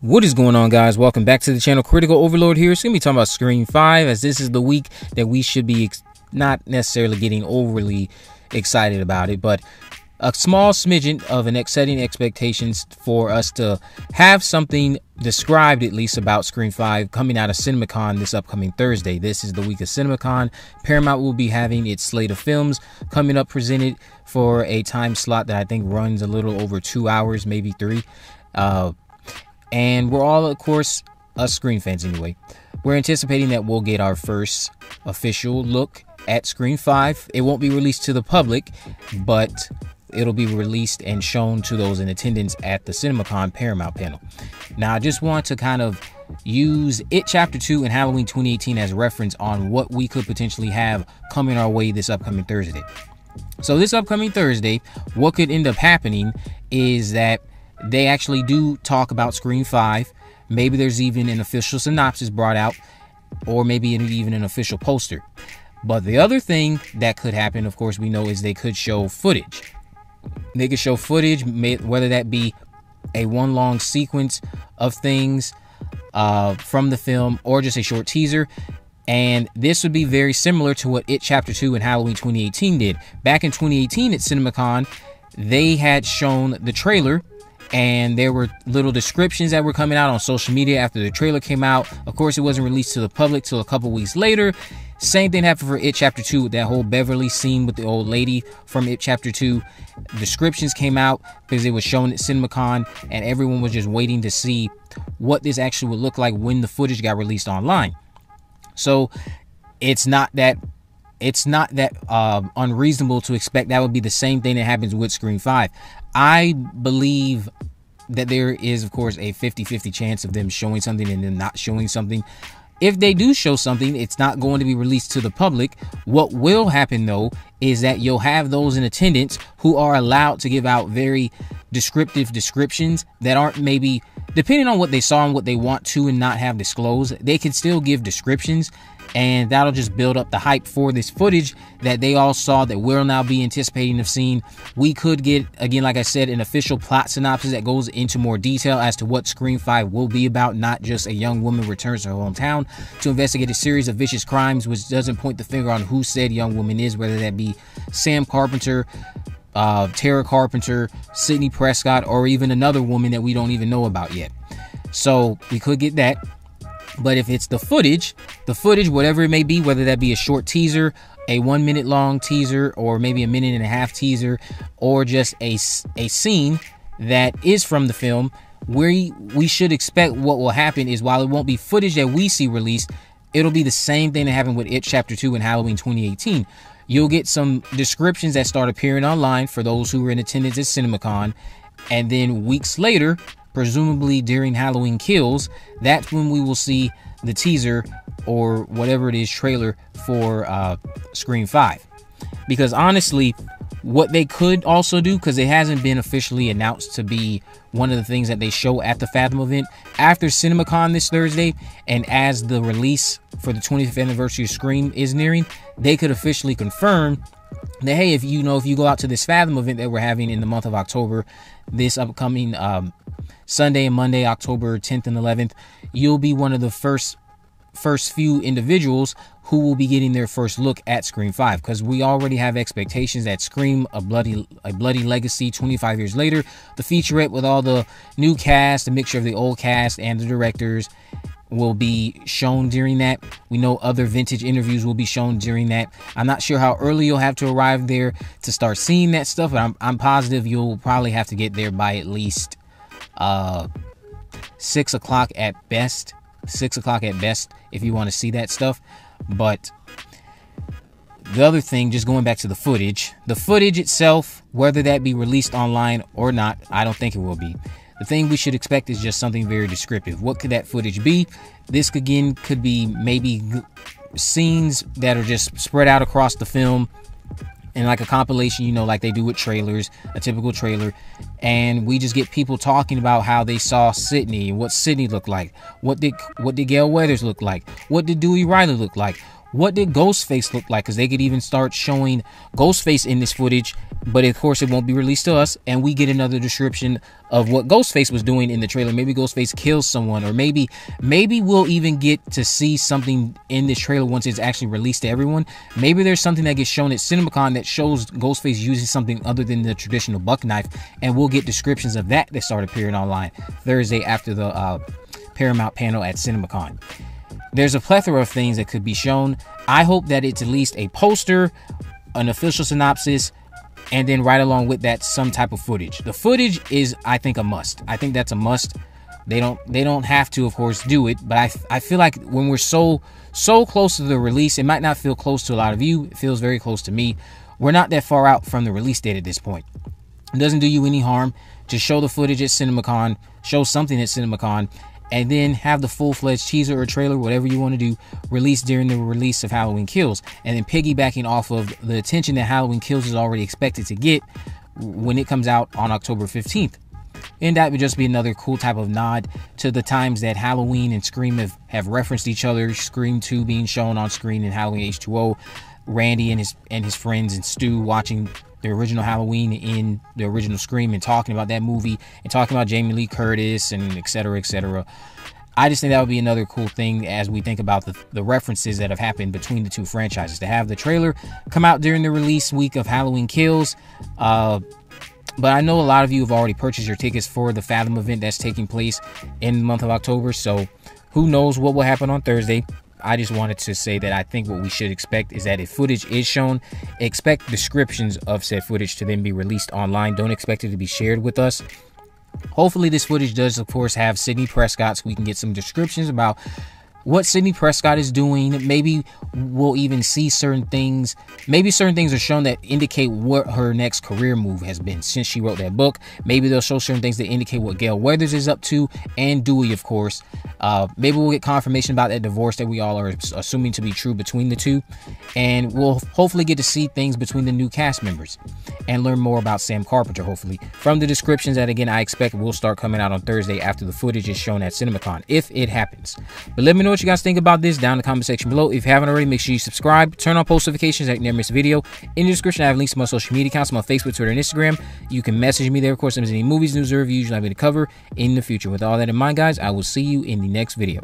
What is going on, guys? Welcome back to the channel. Critical Overlord here. It's going to be talking about Scream 5, as this is the week that we should be ex- not necessarily getting overly excited about it, but a small smidgen of an setting expectations for us to have something described at least about Scream 5 coming out of CinemaCon this upcoming Thursday. This is the week of CinemaCon. Paramount will be having its slate of films coming up presented for a time slot that I think runs a little over two hours, maybe three. Uh, and we're all, of course, us Scream fans anyway. We're anticipating that we'll get our first official look at Scream 5. It won't be released to the public, but it'll be released and shown to those in attendance at the CinemaCon Paramount panel. Now, I just want to kind of use It Chapter 2 and Halloween 2018 as reference on what we could potentially have coming our way this upcoming Thursday. So, this upcoming Thursday, what could end up happening is that they actually do talk about Scream 5. Maybe there's even an official synopsis brought out, or maybe even an official poster. But the other thing that could happen, of course, we know is they could show footage. They could show footage, whether that be a one long sequence of things uh, from the film or just a short teaser. And this would be very similar to what It Chapter 2 and Halloween 2018 did. Back in 2018 at CinemaCon, they had shown the trailer and there were little descriptions that were coming out on social media after the trailer came out. Of course, it wasn't released to the public till a couple weeks later. Same thing happened for It Chapter 2 with that whole Beverly scene with the old lady from It Chapter 2. Descriptions came out because it was shown at CinemaCon, and everyone was just waiting to see what this actually would look like when the footage got released online. So it's not that it's not that uh, unreasonable to expect that would be the same thing that happens with Scream 5. I believe that there is, of course, a 50 50 chance of them showing something and then not showing something. If they do show something, it's not going to be released to the public. What will happen though is that you'll have those in attendance who are allowed to give out very descriptive descriptions that aren't maybe depending on what they saw and what they want to and not have disclosed, they can still give descriptions and that'll just build up the hype for this footage that they all saw that we'll now be anticipating of seeing. We could get, again, like I said, an official plot synopsis that goes into more detail as to what Scream 5 will be about, not just a young woman returns to her hometown to investigate a series of vicious crimes, which doesn't point the finger on who said young woman is, whether that be Sam Carpenter, uh, Tara Carpenter, Sidney Prescott, or even another woman that we don't even know about yet. So we could get that. But if it's the footage, the footage, whatever it may be, whether that be a short teaser, a one minute long teaser, or maybe a minute and a half teaser, or just a, a scene that is from the film, we, we should expect what will happen is while it won't be footage that we see released, it'll be the same thing that happened with It Chapter 2 in Halloween 2018. You'll get some descriptions that start appearing online for those who were in attendance at CinemaCon, and then weeks later, presumably during Halloween Kills, that's when we will see the teaser or whatever it is trailer for uh, Scream 5. Because honestly, what they could also do, because it hasn't been officially announced to be one of the things that they show at the Fathom event, after CinemaCon this Thursday, and as the release for the 25th anniversary of Scream is nearing, they could officially confirm that hey, if you know if you go out to this Fathom event that we're having in the month of October, this upcoming um, Sunday and Monday, October 10th and 11th, you'll be one of the first first few individuals who will be getting their first look at Scream 5 because we already have expectations that Scream a bloody a bloody legacy 25 years later the featurette with all the new cast a mixture of the old cast and the directors will be shown during that. We know other vintage interviews will be shown during that. I'm not sure how early you'll have to arrive there to start seeing that stuff, but I'm, I'm positive you'll probably have to get there by at least uh, six o'clock at best. Six o'clock at best if you want to see that stuff. But the other thing, just going back to the footage, the footage itself, whether that be released online or not, I don't think it will be. The thing we should expect is just something very descriptive. What could that footage be? This again could be maybe scenes that are just spread out across the film and like a compilation, you know, like they do with trailers, a typical trailer. And we just get people talking about how they saw Sidney, what Sidney looked like. What did what did Gale Weathers look like? What did Dewey Riley look like? What did Ghostface look like? Because they could even start showing Ghostface in this footage, but of course it won't be released to us, and we get another description of what Ghostface was doing in the trailer. Maybe Ghostface kills someone, or maybe maybe we'll even get to see something in this trailer once it's actually released to everyone. Maybe there's something that gets shown at CinemaCon that shows Ghostface using something other than the traditional buck knife, and we'll get descriptions of that that start appearing online Thursday after the uh, Paramount panel at CinemaCon. There's a plethora of things that could be shown. I hope that it's at least a poster, an official synopsis, and then right along with that some type of footage. The footage is I think a must. I think that's a must. They don't they don't have to of course do it, but I I feel like when we're so so close to the release, it might not feel close to a lot of you. It feels very close to me. We're not that far out from the release date at this point. It doesn't do you any harm to show the footage at CinemaCon, show something at CinemaCon, and then have the full-fledged teaser or trailer, whatever you want to do, released during the release of Halloween Kills, and then piggybacking off of the attention that Halloween Kills is already expected to get when it comes out on October 15th. And that would just be another cool type of nod to the times that Halloween and Scream have, have referenced each other. Scream 2 being shown on screen in Halloween H2O. Randy and his and his friends and Stu watching the original Halloween in the original Scream and talking about that movie and talking about Jamie Lee Curtis and et cetera, et cetera. I just think that would be another cool thing as we think about the, the references that have happened between the two franchises. To have the trailer come out during the release week of Halloween Kills. Uh, but I know a lot of you have already purchased your tickets for the Fathom event that's taking place in the month of October. So who knows what will happen on Thursday. I just wanted to say that I think what we should expect is that if footage is shown, expect descriptions of said footage to then be released online. Don't expect it to be shared with us. Hopefully, this footage does, of course, have Sidney Prescott so we can get some descriptions about what Sidney Prescott is doing. Maybe we'll even see certain things. Maybe certain things are shown that indicate what her next career move has been since she wrote that book. Maybe they'll show certain things that indicate what Gale Weathers is up to and Dewey, of course. Uh, maybe we'll get confirmation about that divorce that we all are assuming to be true between the two. And we'll hopefully get to see things between the new cast members and learn more about Sam Carpenter, hopefully, from the descriptions that, again, I expect will start coming out on Thursday after the footage is shown at CinemaCon, if it happens. But let me know what you guys think about this down in the comment section below. If you haven't already, make sure you subscribe, turn on post notifications so you never miss a video. In the description, I have links to my social media accounts, my Facebook, Twitter, and Instagram. You can message me there, of course, if there's any movies, news, or reviews you'd like me to cover in the future. With all that in mind, guys, I will see you in the next video.